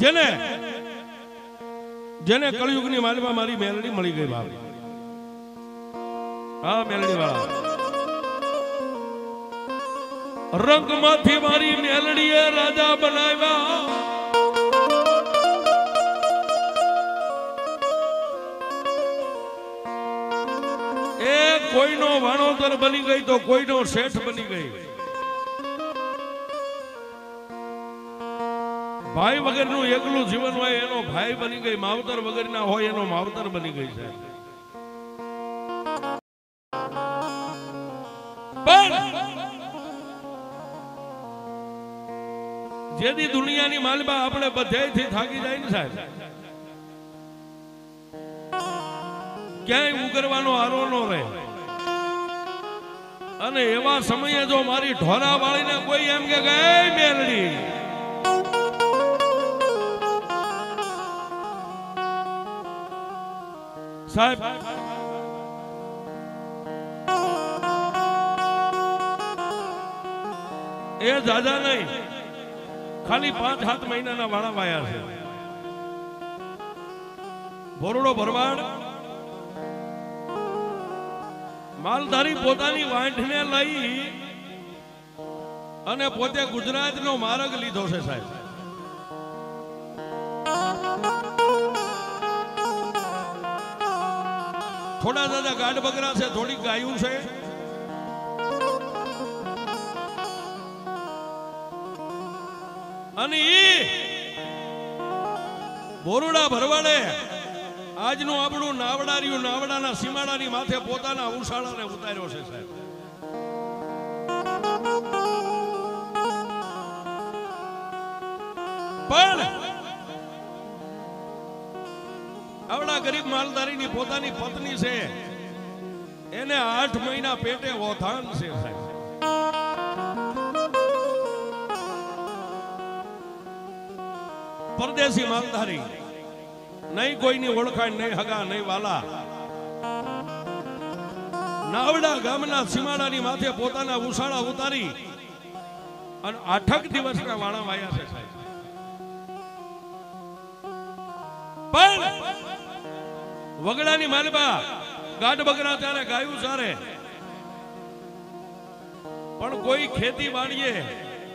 જેને જેને કળયુગની માલમાં મારી મેલડી મળી ગઈ બાપ. હા મેલડી વાળા રંગમાંથી મારી મેલડીએ રાજા બનાવ્યા. એ કોઈનો વાણોતર બની ગઈ તો કોઈનો શેઠ બની ગઈ. ભાઈ વગરનું એકલું જીવન હોય એનો ભાઈ બની ગઈ, માવતર વગરના હોય એનો માવતર બની ગઈ છે જેથી દુનિયાની માલબા આપણે બધેથી થાકી જાય ને સાહેબ. ક્યાંય ઉગરવાનો આરો ન રહે. અને એવા સમયે જો મારી ઢોરા વાળીને કોઈ એમ કે ગઈ મેલડી સાહેબ. એ દાદા નહીં, ખાલી પાંચ સાત મહિનાના વાળા વાયા છે. ભોરડો ભરવાડ. માલધારી પોતાની વાંઢને લઈ અને પોતે ગુજરાતનો માર્ગ લીધો છે સાહેબ. થોડા દાદા ગાઢ બગરા છે, થોડીક ગાયું છે. અને બોરુડા ભરવાડે આજનું આપણું નાવડાર્યું, નાવડાના સીમાડાની માથે પોતાના ઉષાળાને ઉતાર્યો છે, સાહેબ. પણ આવડા ગરીબ માલધારીની પોતાની પત્ની છે. એને આઠ મહિના પેટે ઓથાન છે, સાહેબ. પરદેશી માલધારી, નહીં કોઈની ઓળખાણ, નહીં હગા, નહીં વાલા. નાવડા ગામના સીમાડાની માથે પોતાના ઉછાળા ઉતારી અને આઠક દિવસના વાણા વાયા છે, સાહેબ. પણ વગડાની માલબા. ગાઢ બગડા ત્યારે ગાયું ચારે પણ કોઈ ખેતી વાડીએ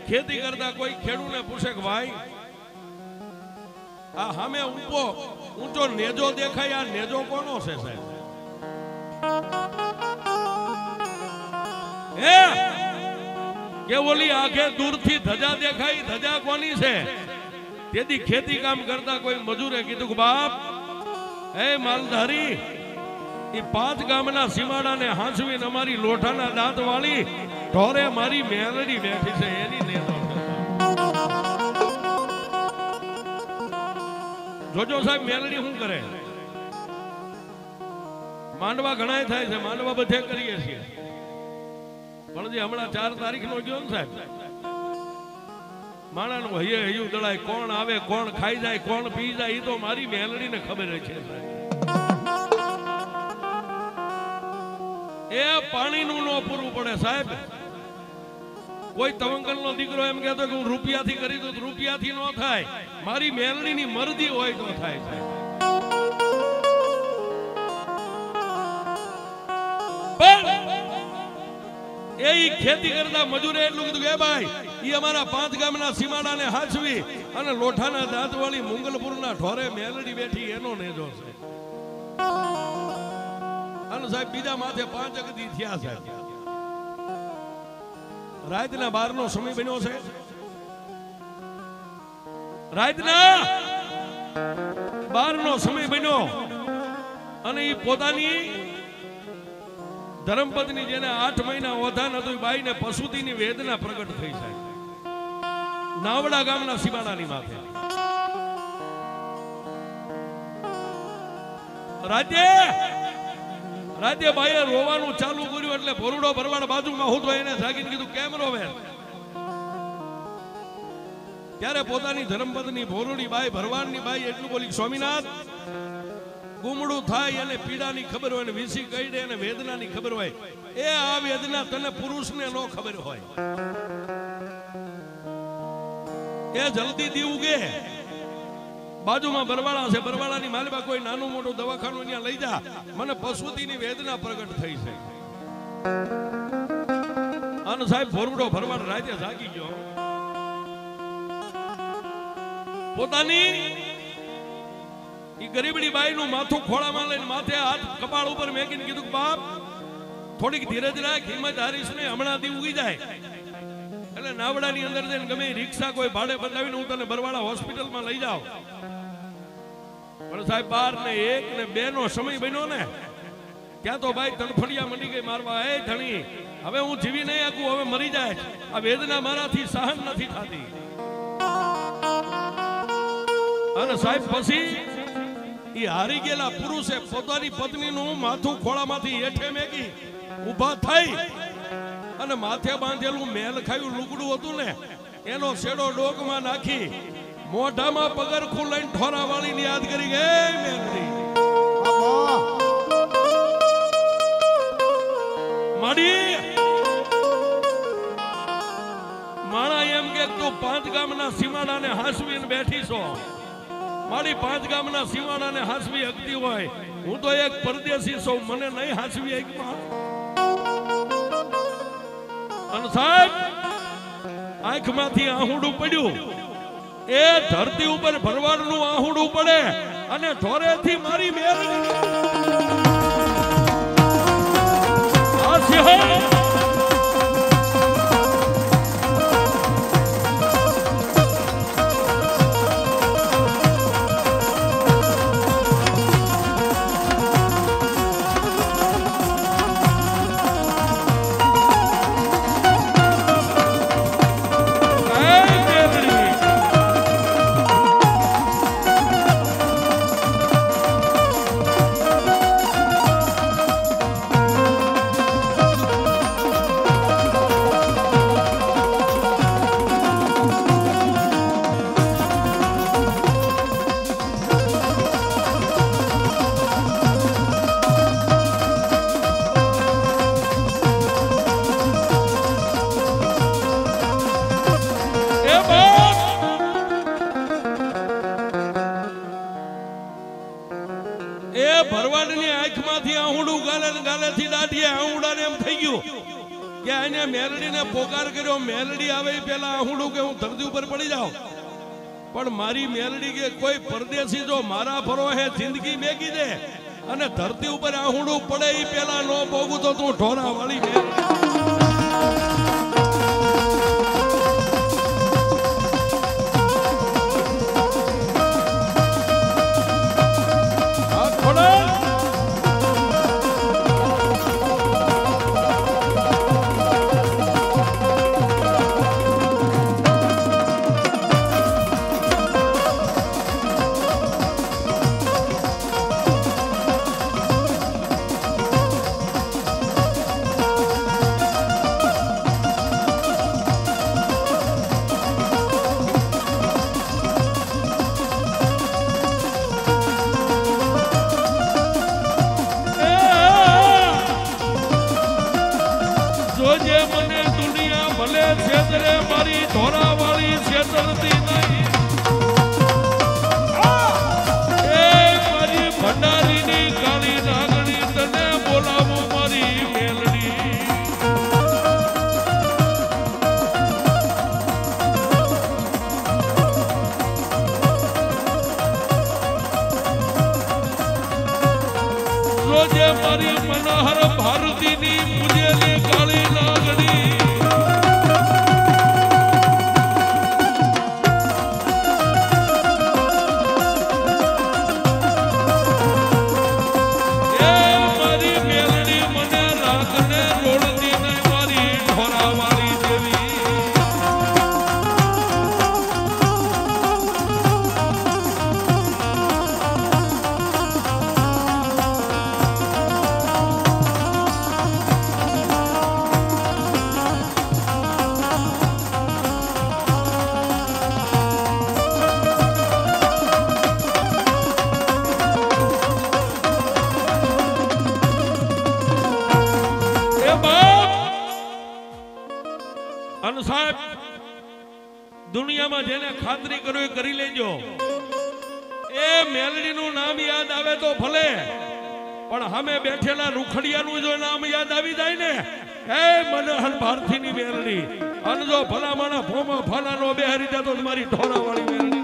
ખેતી કરતા કોઈ ખેડૂને પૂછે કે ભાઈ, આ સામે ઊંચો ઊંચો નેજો દેખાય, આ નેજો કોનો છે સાહેબ? હે? કે ઓલી આંખે દૂરથી ધજા દેખાય, ધજા કોની છે? તેથી ખેતી કામ કરતા કોઈ મજૂરે કીધું કે બાપ હે માલધારી, એ પાંચ ગામના સીમાડાને હાંસવીને અમારી લોઠાના દાંત વાળી, ઢોરે મારી મેલડી બેઠી છે, એની નેજો જોજો સાહેબ, મેલડી શું કરે? માંડવા ઘણાય થાય છે, માંડવા બધે કરીએ છીએ. પણ જે હમણાં ચાર તારીખ નો ગયો ને સાહેબ માણાનું હૈયે હૈયું દળાય, કોણ આવે, કોણ ખાઈ જાય, કોણ પી જાય એ તો મારી મેલડીને ખબર છે. એ પાણીનું નો પૂરું પડે સાહેબ. કોઈ તવંગલ નો દીકરો એમ કહેતો કે હું રૂપિયાથી કરી દઉં રૂપિયાથી નો થાય. મારી મેલડીની મરજી હોય તો થાય સાહેબ. એ ખેતી કરતા મજૂરે એટલું કીધું કે ભાઈ ઈ અમારા પાંચ ગામના સીમાડાને હાચવી અને લોઠાના દાંતવાળી મુંગલપુરના ઢોરે મેલડી બેઠી એનો નેજો છે. અને સાહેબ, બીજા માથે પાંચ અગદી થયા સાહેબ રાતના બાર નો સમય બન્યો છે. રાતના બાર નો સમય બન્યો. અને એ પોતાની ધર્મપત્ની જેને આઠ મહિના ઓધાન હતું બાઈને પશુતિની વેદના પ્રગટ થઈ જાય નાવડા ગામના સીમાડાની માથે રાજે રાજે ભાઈએ રોવાનું ચાલુ કર્યું એટલે ભોરુડો ભરવાડ બાજુમાં હું તો એને જાગીને કીધું કેમ રોવે ત્યારે પોતાની ધર્મપત્ની ભોરુડી બાઈ, ભરવાડની બાઈ એટલું બોલી, સ્વામિનાથ, ગુમડું થાય અને પીડાની ખબર હોય અને વિસી કહી દે અને વેદનાની ખબર હોય. એ આ વેદના તને પુરુષને ન ખબર હોય. એ જલ્દી દી ઉગે. બાજુમાં બરવાળા છે, બરવાળાની માલમાં કોઈ નાનું મોટું દવાખાનું ત્યાં લઈ જા. મને પશુતીની વેદના પ્રગટ થઈ છે. અને સાહેબ ભોરવડો ભરવાડ રાતે જાગી ગયો. પોતાની ઈ ગરીબડી બાઈ નું માથું ખોળામાં લઈને માથે હાથ કપાળ ઉપર મેકીને કીધું બાપ, થોડીક ધીરજ રાખ, હિંમત હારીશ ને હમણાં દી ઉગી જાય. એટલે નાવડાની અંદર જઈને ગમે રિક્ષા કોઈ ભાડે બતાવીને હું તને બરવાળા હોસ્પિટલમાં લઈ જાઉં. પણ સાહેબ બાર ને એક ને બે નો સમય બન્યો ને ત્યાં તો ભાઈ તણફળિયા મંડી ગઈ મારવા, એ ધણી, હવે હું જીવી નહીં શકું, હવે મરી જાય આ વેદના મારાથી સહન નથી થતી. અને સાહેબ, પછી એ હારી ગયેલા પુરુષે પોતાની પત્નીનું માથું ખોળામાંથી હેઠે મેકી ઊભા થઈ અને માથે બાંધેલું મેલ ખાયું લુગડું હતું ને, એનો શેડો ડોકમાં નાખી મોઢામાં પગરખું લઈને ઠોરા વાળીને યાદ કરી ગઈ મેલરી માડી એમ કે, તું પાંચ ગામના સીમાડાને હાંસવીને બેઠી છો. મારી પાંચ ગામના સીમાડાને હાંસવી હકતી હોય. હું તો એક પરદેશી છું, મને નહીં હાંસવી હકમાં અને આંખમાંથી આહુડું પડ્યું. એ ધરતી ઉપર ભરવાડનું આહુડું પડે અને ઢોરેથી મારી મેલ આ સિંહ કર્યો મેલડી આવે પેલા આહુડું કે હું ધરતી ઉપર પડી જાઉં. પણ મારી મેલડી કે કોઈ પરદેશી જો મારા ફરો હે જિંદગી મેગી દે અને ધરતી ઉપર આહુડું પડે એ પેલા નો ભોગું તો તું ઢોરા વાળી મેલડી. યાદ એ મનહર ભારતીની મેલડી અને જો ભલામાના ભોમો ફલાનો બે હરી જાય તો તમારી ઢોરાવાળી મેલડી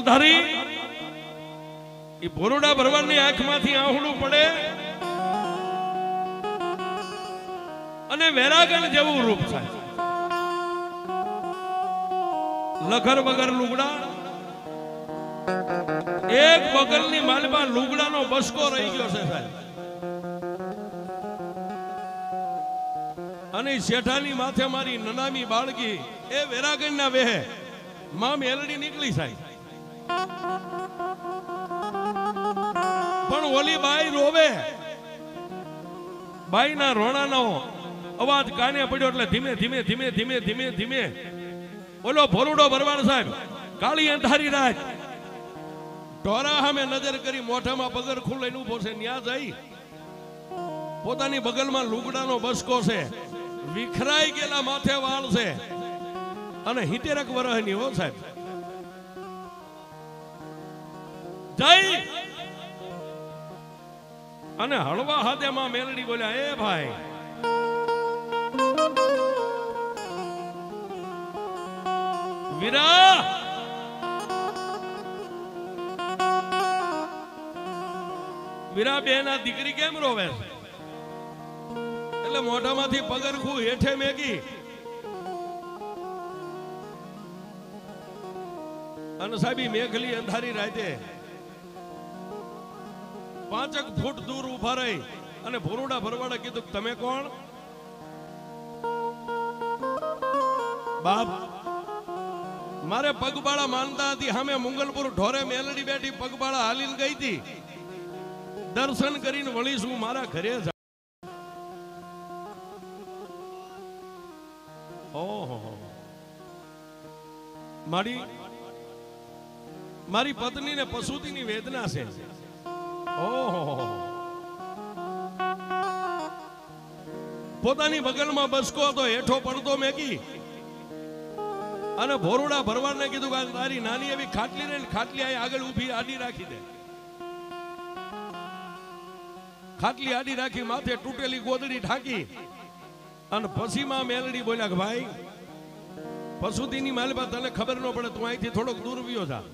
માલધારી, એ ભોરડા ભરવાડની આંખમાંથી આહુડું પડે અને વેરાગણ જેવું રૂપ થાય. લખર વગર લુગડા, એક બગલની માલમાં લુગડાનો બસકો રહી ગયો છે સાહેબ. અને શેઠાની માથે મારી નનામી બાળકી, એ વેરાગણના વેહે, માં મેલડી નીકળી સાહેબ. પણ ઓલી બાઈ રોવે. બાઈના રોણાનો અવાજ કાને પડ્યો એટલે ધીમે ધીમે ધીમે ધીમે ધીમે ધીમે. ઓલો ભોરુડો ભરવાડ સાહેબ, કાળી અંધારી રાત. ઢોરા સામે નજર કરી મોઢામાં પગર ખુલ્લે ઊભો છે, ન્યા જઈ. પોતાની બગલમાં લુગડાનો બસકો છે, વિખરાઈ ગયેલા માથે વાળ છે. અને હિતેરક વરહની હો સાહેબ. જઈ અને હળવા હાથે માં મેલડી બોલ્યા, એ ભાઈ. વીરા. વીરા બેન આ દીકરી કેમ રોવે એટલે મોઢામાંથી પગરખું હેઠે મેગી. અને સાહેબી મેઘલી અંધારી રાતે પાંચક ફૂટ દૂર ઊભા રહી અને ભોરુડા ભરવાડા કીધું, તમે કોણ? બાપ, મારે પગબાળા માનતા હતી. સામે મુંગલપુર ઢોરે મેલડી બેઠી પગબાળા હાલીને ગઈ હતી. દર્શન કરીને વળીશું મારા ઘરે ઓહો મારી મારી પત્નીને પશુતિની વેદના છે. પોતાની બગલમાં બસકો હતો, હેઠો પડતો મેકી અને ભોરુડા ભરવાડને કીધું કે તારી નાની એવી ખાટલી ને ખાટલી આ આગળ ઊભી આડી રાખી દે. ખાટલી આડી રાખી, માથે તૂટેલી ગોદડી ઢાંકી. અને પછી માં મેલડી બોલ્યા કે ભાઈ પશુતીની માલબા તને ખબર ન પડે, તું અહીંથી થોડોક દૂર વ્યો જા.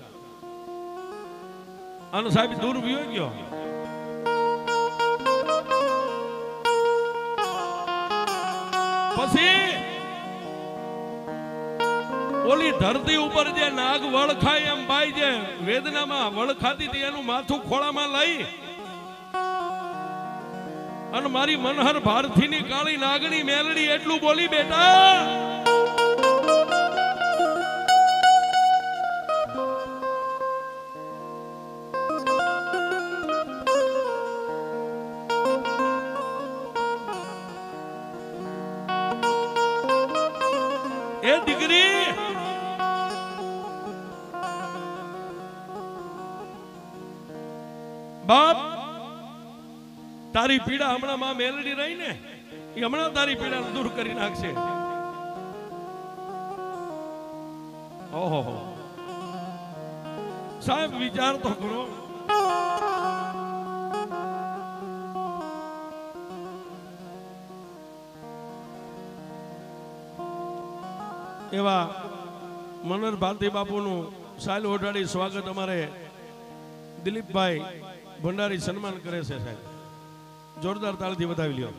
અને સાહેબ, દૂર વ્યો ગયો. પછી ઓલી ધરતી ઉપર જે નાગ વળખાય એમ ભાઈ જે વેદનામાં વળખાતી હતી, એનું માથું ખોળામાં લઈ અને મારી મનહર ભારતીની કાળી નાગણી મેલડી એટલું બોલી, બેટા તારી પીડા હમણાં માં મેલડી રહી ને એ હમણાં તારી પીડા દૂર કરી નાખશે. ઓહો. સાહેબ, વિચાર તો કરો. એવા મનોર ભારતી બાપુનું સાલ ઓઢાડી સ્વાગત અમારે દિલીપભાઈ ભંડારી સન્માન કરે છે, સાહેબ. જોરદાર તાળથી વધાવી લ્યો.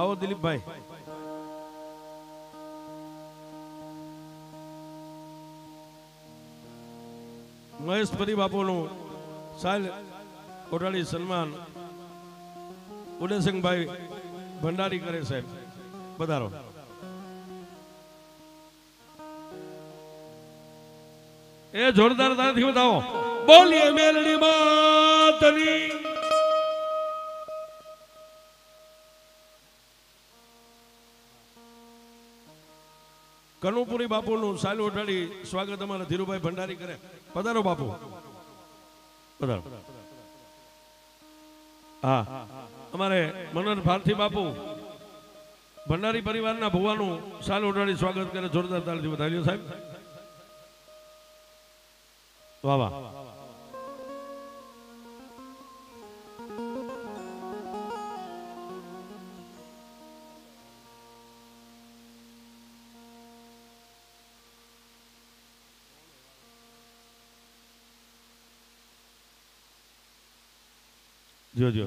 આવો દિલીપભાઈ. મહેશ પરી બાપુનું સાલ ઓઢાડી સન્માન. ઉદયસિંહભાઈ ભંડારી કરે સાહેબ પધારો. એ જોરદાર તાળથી બતાવો બોલીએ મેલડી માતની. કનુપુરી બાપુનું સાલું ઉઠાડી સ્વાગત અમારા ધીરુભાઈ ભંડારી કરે. પધારો બાપુ. પધારો. હા, અમારે મનન ભારતી બાપુ ભંડારી પરિવારના ભુવાનું સાલું ઉઠાડી સ્વાગત કરે. જોરદાર તાળથી વધાવ્યો સાહેબ. વાહ વાહ. જો જો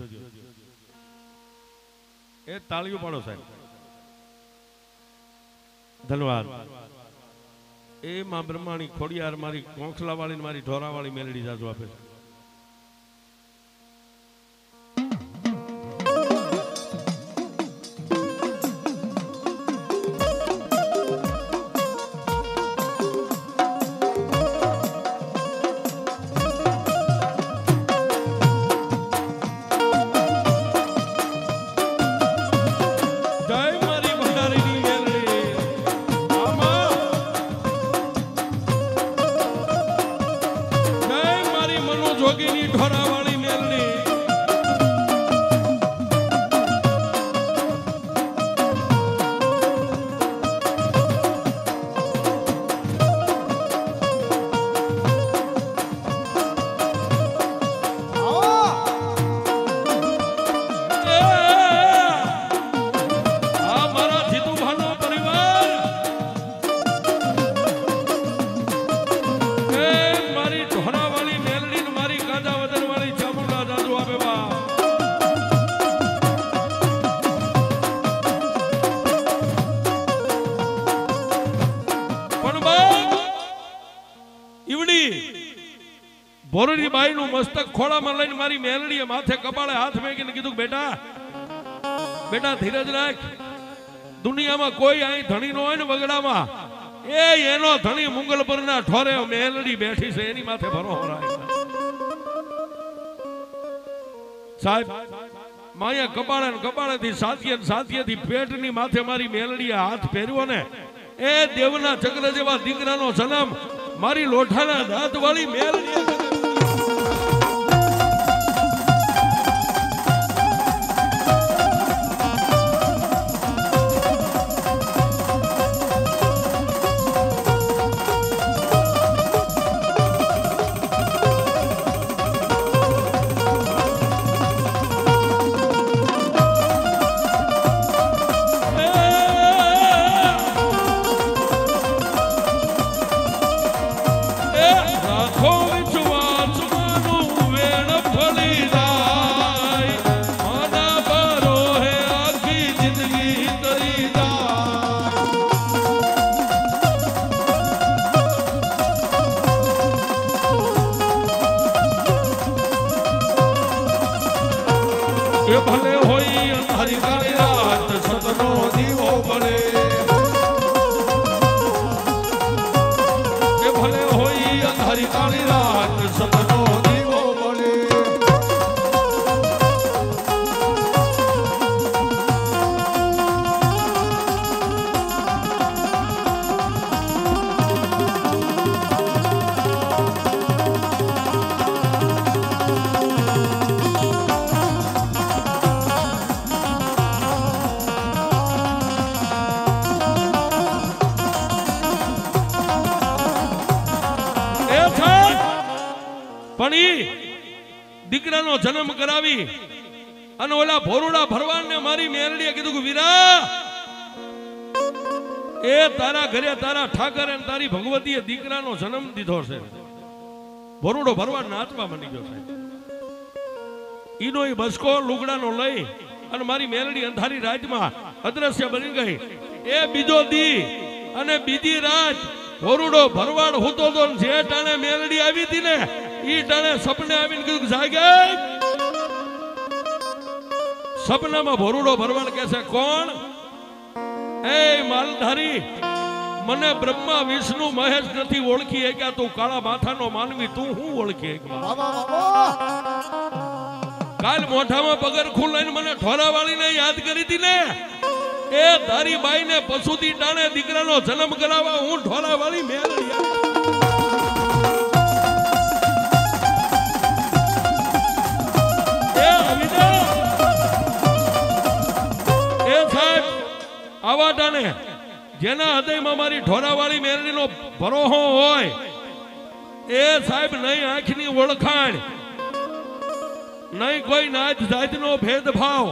એ તાળીઓ પાડો સાહેબ. ધન્યવાદ. એ માં બ્રહ્માણી ખોડિયાર મારી કોંખલા વાળી મારી ઢોરા વાળી મેલડી જાજુ આપે છે. ખોળામાં લઈને મારી મેલડીએ માથે કપાળે હાથ મેકીને કીધું બેટા બેટા ધીરજ રાખ. દુનિયામાં કોઈ અહીં ધણી નો હોય ને વગડામાં. એ એનો ધણી મુંગલ પરના ઠોરે મેલડી બેઠી છે, એની માથે ભરો સાહેબ, માયા કપાળે ને કપાળે થી ને સાતીએ થી પેટની માથે મારી મેલડીએ હાથ પહેર્યો ને, એ દેવના ચક્ર જેવા દીકરાનો જન્મ મારી લોઠાના દાંત વાળી મેલડીએ અંધારી કાળી દીકરાનો જન્મ કરાવી અને ઓલા ભોરુડા ભરવાડને મારી મેરડીએ કીધું વીરા, એ તારા ઘરે તારા ઠાકર અને તારી ભગવતીએ દીકરાનો જન્મ દીધો છે. ભોરુડો ભરવા નાચવા માંડી ગયો છે. ઈનો એ બસકો લુગડાનો લઈ અને મારી મેલડી અંધારી રાજમાં અદ્રશ્ય બની ગઈ. એ બીજો દી અને બીજી રાત ભોરુડો ભરવાડ હોતો તો ને જે ટાણે મેલડી આવી હતી ને ઈ સપને આવીને કીધું સપનામાં ભરૂડો ભરવાડ કે છે કોણ? એ માલધારી મને બ્રહ્મા વિષ્ણુ મહેશ નથી ઓળખી શક્યા તું કાળા માથાનો માનવી તું હું ઓળખી કાલ મોઢામાં પગર ખુલાઈને મને ઠોરાવાળીને યાદ કરી હતી ને? એ તારી બાઈને પશુથી ટાણે દીકરાનો જન્મ કરાવવા હું ઠોરાવાળી મેળવી આવા ટાણે જેના હૃદયમાં મારી ઢોરાવાળી મેરડીનો ભરોહો હોય, એ સાહેબ નહીં આંખની ઓળખાણ નહીં કોઈ નાચ જાતનો ભેદભાવ.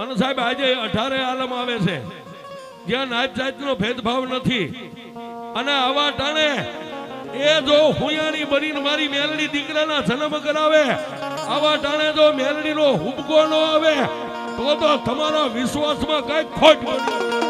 અને સાહેબ આજે અઢારે આલમ આવે છે, જ્યાં નાચ જાતનો ભેદભાવ નથી. અને આવા ટાણે એ જો હુયાણી બનીને મારી મેલડી દીકરાના જન્મ કરાવે, આવા ટાણે જો મેલડીનો હુબકો ન આવે તો તો તમારા વિશ્વાસમાં કઈ ખોટ પડી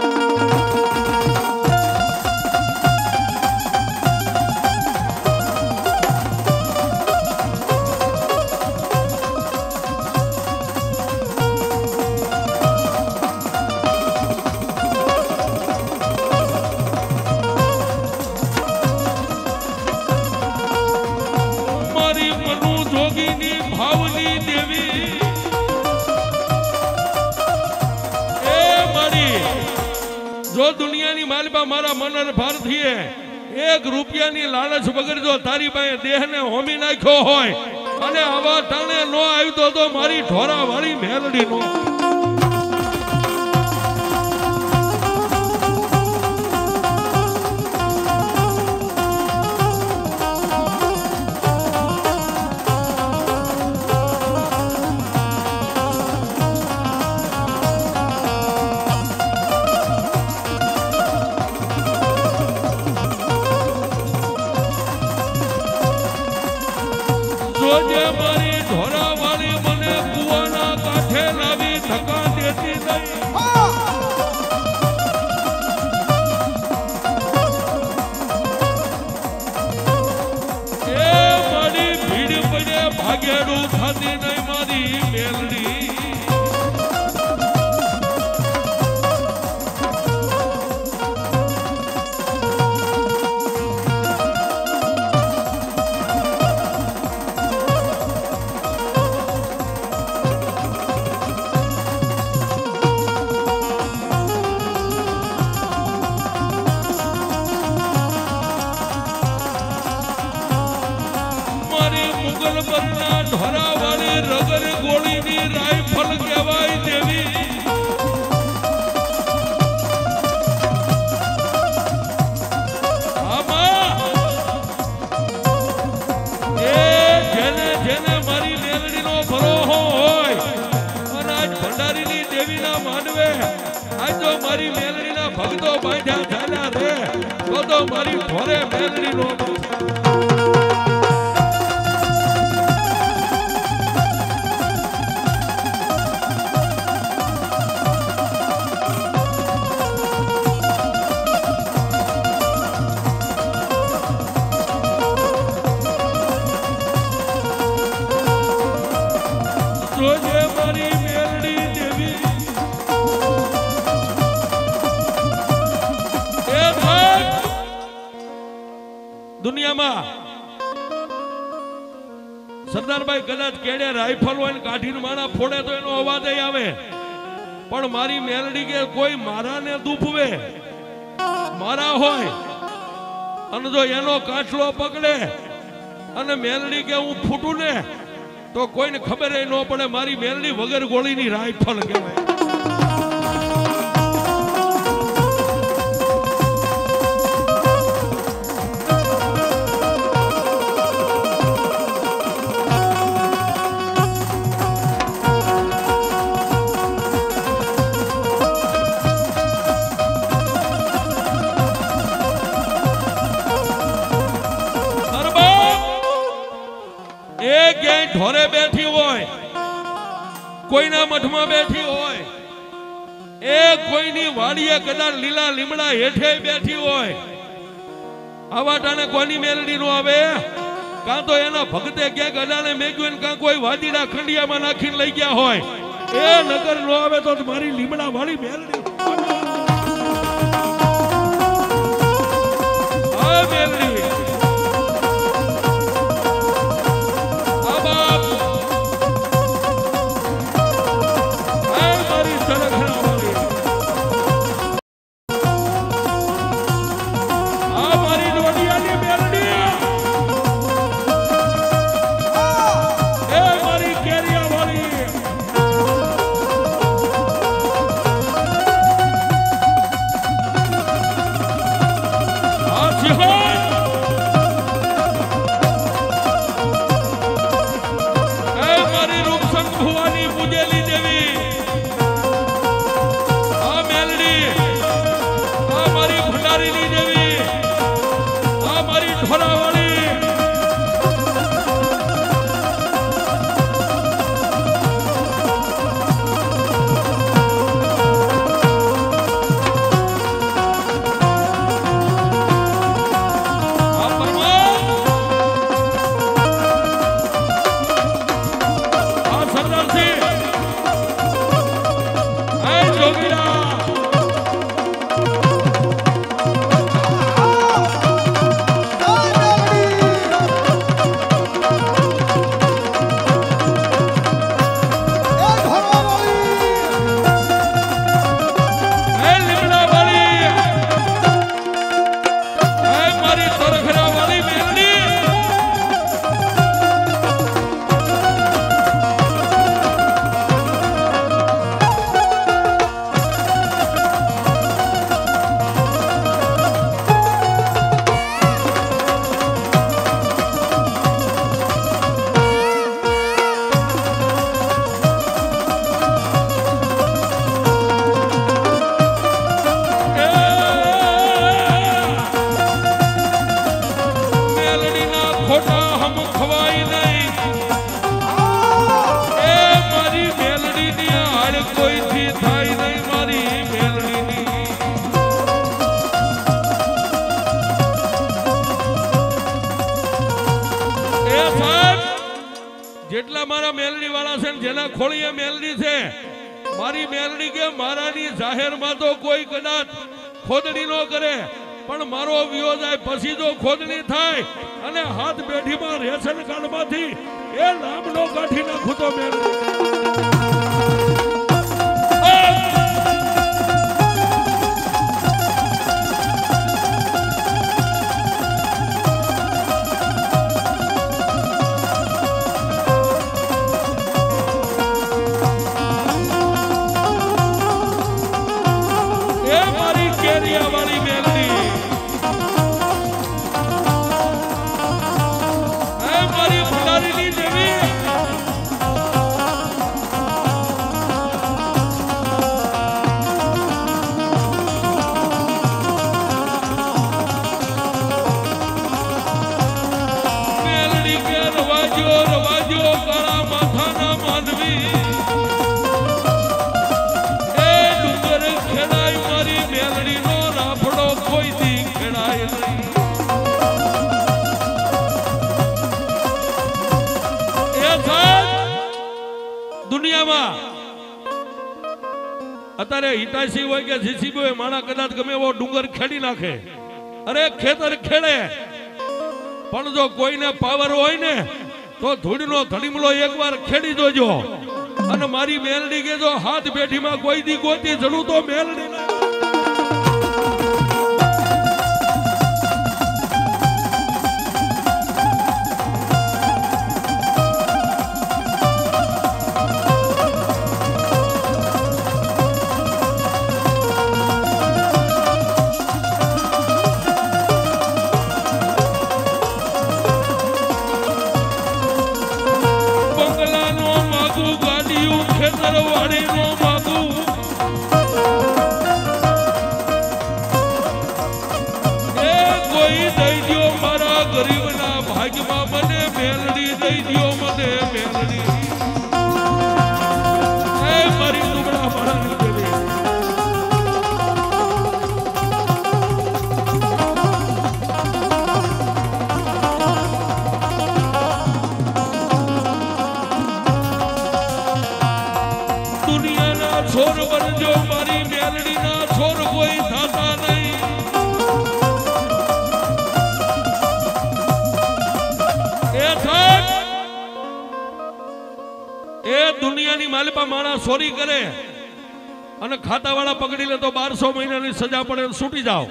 માલબા, મારા મનર ભારતીએ એક રૂપિયાની લાલચ વગર જો તારી પાસે દેહને હોમી નાખ્યો હોય, અને આવા ટાણે નો આવ્યો તો મારી ઢોરા વાળી મેલડી નો તો મારી ભોરે મેલડીનો જોજે દુનિયામાં સરદારભાઈ કદાચ કેડે રાઇફલ હોય ને કાઢીને માણા ફોડે તો એનો અવાજ આવે. પણ મારી મેલડી કે કોઈ મારાને દુભવે મારા હોય, અને જો એનો કાચલો પકડે, અને મેલડી કે હું ફૂટું ને, તો કોઈને ખબર ન પડે, મારી મેલડી વગર ગોળીની રાઇફલ કહેવાય. કોઈના મઠમાં બેઠી હોય, એ કોઈની વાડીએ કદાચ લીલા લીમડા હેઠે બેઠી હોય આવા ટાણે કોની મેલડી નો આવે? કાં તો એના ભક્તે ક્યાંક અડાણે મેગ્યું કાં કોઈ વાદીડા ખંડિયામાં નાખીને લઈ ગયા હોય. એ નગર નો આવે તો મારી લીમડા વાળી મેલડી જાહેરમાં તો કોઈ કદાચ ખોદણી ન કરે, પણ મારો વિયો જાય પછી જો ખોદણી થાય અને હાથ પેઢીમાં રેશન કાર્ડમાંથી એ નામનો કાઢી નાખું તો મેલડી મારી કેરિયા અત્યારે હિતાશી હોય કે જીસીબી હોય, માણા કદાચ ગમે એવો ડુંગર ખેડી નાખે. અરે, ખેતર ખેડે. પણ જો કોઈને પાવર હોય ને, તો ધૂળનો ધડીમલો એકવાર ખેડી જોજો. અને મારી મેલડી કે જો હાથ પેઢીમાં કોઈ દી ગોતી જડું તો મેલડી. દુનિયાની માલિપા માણસ ચોરી કરે અને ખાતાવાળા પકડી લે તો બારસો મહિનાની સજા પડે છૂટી જાઓ.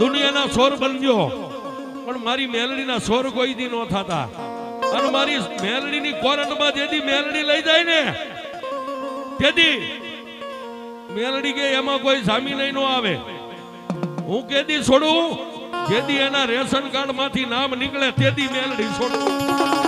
દુનિયાના સોર બનજો પણ મારી મેલડીના સોર કોઈ દી ન થતા. અને મારી મેલડીની કોરટમાં જેથી મેલડી લઈ જાય ને, તેથી મેલડી કે એમાં કોઈ જામીન ન આવે. હું કેદી છોડું? જેથી એના રેશન કાર્ડમાંથી નામ નીકળે, તેથી મેલડી છોડું.